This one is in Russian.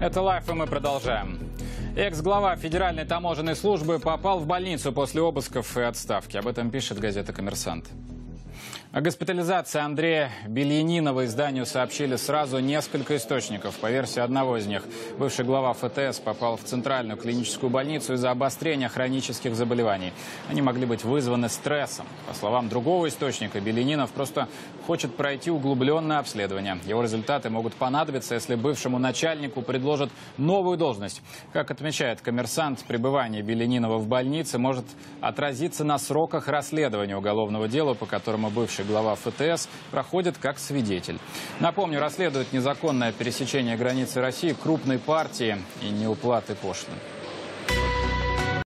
Это лайф, и мы продолжаем. Экс-глава Федеральной таможенной службы попал в больницу после обысков и отставки. Об этом пишет газета «Коммерсант». О госпитализации Андрея Бельянинова изданию сообщили сразу несколько источников. По версии одного из них, бывший глава ФТС попал в центральную клиническую больницу из-за обострения хронических заболеваний. Они могли быть вызваны стрессом. По словам другого источника, Белянинов просто хочет пройти углубленное обследование. Его результаты могут понадобиться, если бывшему начальнику предложат новую должность. Как отмечает коммерсант, пребывание Белянинова в больнице может отразиться на сроках расследования уголовного дела, по которому бывший глава ФТС проходит как свидетель. Напомню, расследует незаконное пересечение границы России крупной партии и неуплаты пошлин.